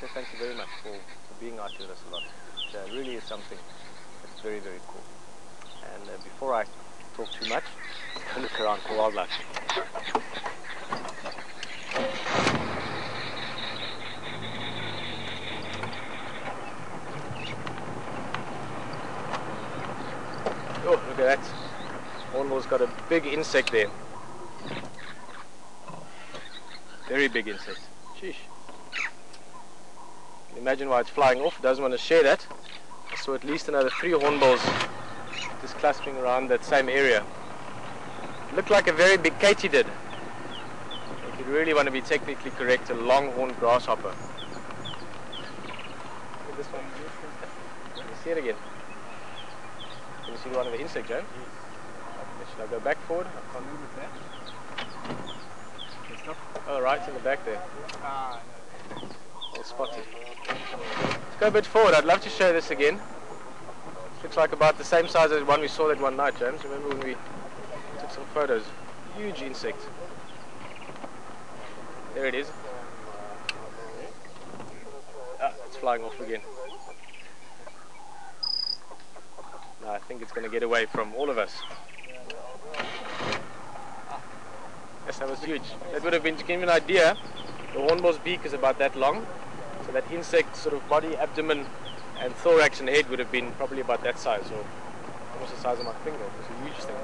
say thank you very much for, for being out with us a lot. It uh, really is something that's very, very cool. And uh, before I talk too much, go look around for wildlife. Oh, look at that. Hornbill's got a big insect there. Very big insect. Sheesh. Can imagine why it's flying off? It doesn't want to share that. I saw at least another three hornbills just clustering around that same area. Looked like a very big katydid. If you really want to be technically correct, a longhorn grasshopper. Look at this one. Can you see it again? Can you see one of the insects, Joe? Should I go back forward? I can't move with that. Oh, right it's in the back there. Ah, Well spotted. Let's go a bit forward. I'd love to show this again. Looks like about the same size as the one we saw that one night, James. Remember when we took some photos? Huge insect. There it is. Ah, it's flying off again. Now I think it's going to get away from all of us. Yes, that was huge. That would have been, to give you an idea, the hornbill's beak is about that long. So that insect sort of body, abdomen and thorax and head would have been probably about that size or almost the size of my finger. It was a huge thing.